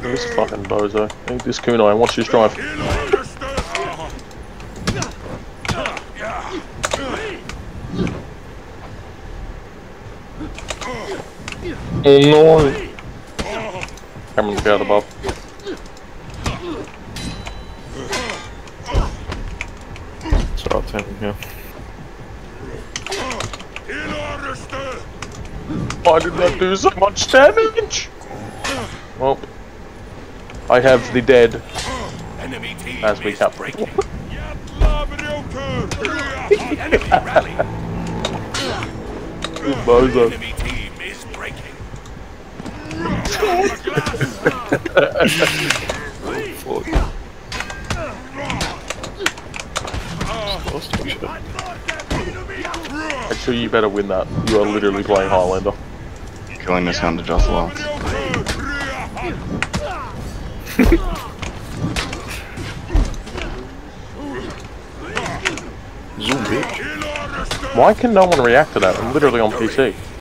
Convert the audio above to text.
This fucking bozo. Hey, this kunai, watch this drive. Oh no! Cameron's out above. It's alright, Tim, yeah. Why did that do so much damage? Well, I have the dead as we. Rally. Bozo. Actually, you better win that. You are literally playing Highlander. Killing this hound to just. Why can no one react to that? I'm literally on PC.